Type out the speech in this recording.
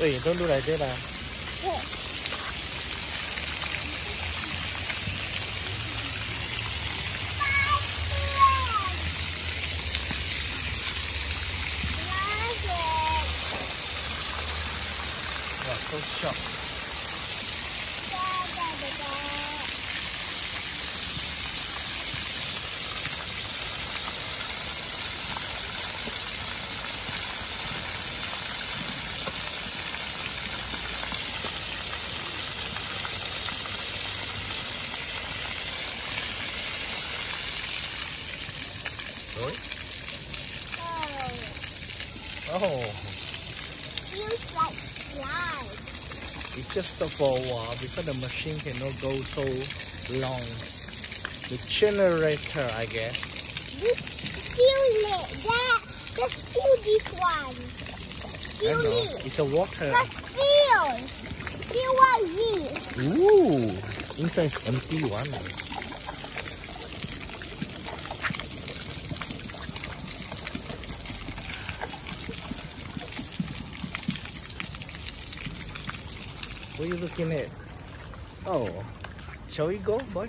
Ui, tôi đu lại thế là That's so shocked. Rồi. Oh. oh, Feels like slime. it just for a while because the machine cannot go so long. The generator, I guess. This feel it. That just feel this one. I know. it. It's a water. Just feel. Feel like this. Ooh, inside is empty one. What are you looking at? Oh, shall we go, boy?